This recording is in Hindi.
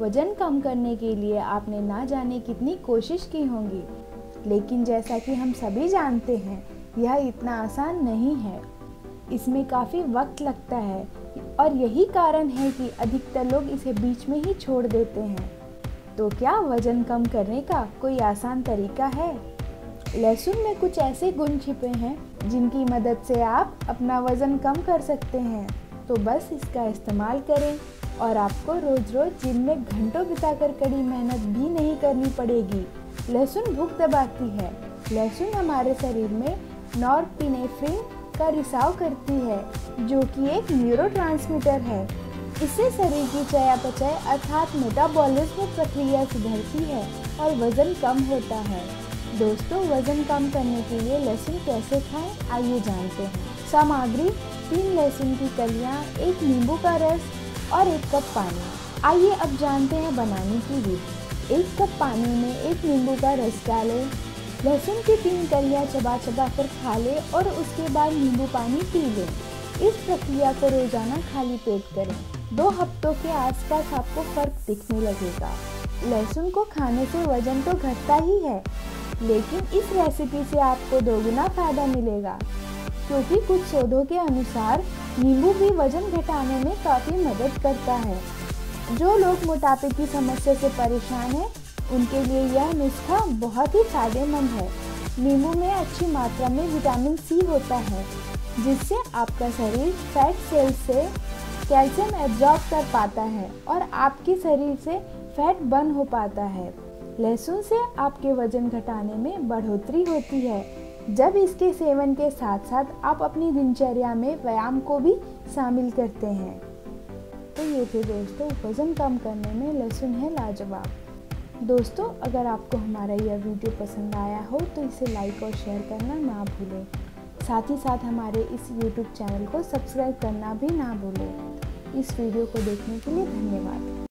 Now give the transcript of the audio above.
वज़न कम करने के लिए आपने ना जाने कितनी कोशिश की होंगी। लेकिन जैसा कि हम सभी जानते हैं, यह इतना आसान नहीं है। इसमें काफ़ी वक्त लगता है और यही कारण है कि अधिकतर लोग इसे बीच में ही छोड़ देते हैं। तो क्या वज़न कम करने का कोई आसान तरीका है? लहसुन में कुछ ऐसे गुण छिपे हैं, जिनकी मदद से आप अपना वज़न कम कर सकते हैं। तो बस इसका इस्तेमाल करें। और आपको रोज़ रोज़ जिम में घंटों बिताकर कड़ी मेहनत भी नहीं करनी पड़ेगी। लहसुन भूख दबाती है। लहसुन हमारे शरीर में नॉरपिनेफ्रिन का रिसाव करती है, जो कि एक न्यूरोट्रांसमीटर है। इससे शरीर की चयापचय अर्थात मेटाबॉलिज्म प्रक्रिया सुधरती है और वज़न कम होता है। दोस्तों, वज़न कम करने के लिए लहसुन कैसे खाएँ, आइए जानते हैं। सामग्री, तीन लहसुन की कलियाँ, एक नींबू का रस और एक कप पानी। आइए अब जानते हैं बनाने की विधि। एक कप पानी में एक नींबू का रस डालें। लहसुन की तीन कलियाँ चबा चबा कर खा लें और उसके बाद नींबू पानी पी लें। इस प्रक्रिया को रोज़ाना खाली पेट करें। दो हफ्तों के आसपास आपको फ़र्क दिखने लगेगा। लहसुन को खाने से वज़न तो घटता ही है, लेकिन इस रेसिपी से आपको दोगुना फ़ायदा मिलेगा। क्योंकि कुछ शोधों के अनुसार नींबू भी वज़न घटाने में काफ़ी मदद करता है। जो लोग मोटापे की समस्या से परेशान हैं, उनके लिए यह नुस्खा बहुत ही फ़ायदेमंद है। नींबू में अच्छी मात्रा में विटामिन सी होता है, जिससे आपका शरीर फैट सेल से कैल्शियम एब्जॉर्ब कर पाता है और आपके शरीर से फैट बर्न हो पाता है। लहसुन से आपके वज़न घटाने में बढ़ोतरी होती है। जब इसके सेवन के साथ साथ आप अपनी दिनचर्या में व्यायाम को भी शामिल करते हैं। तो ये थे दोस्तों वज़न कम करने में लहसुन है लाजवाब। दोस्तों, अगर आपको हमारा यह वीडियो पसंद आया हो तो इसे लाइक और शेयर करना ना भूलें। साथ ही साथ हमारे इस यूट्यूब चैनल को सब्सक्राइब करना भी ना भूलें। इस वीडियो को देखने के लिए धन्यवाद।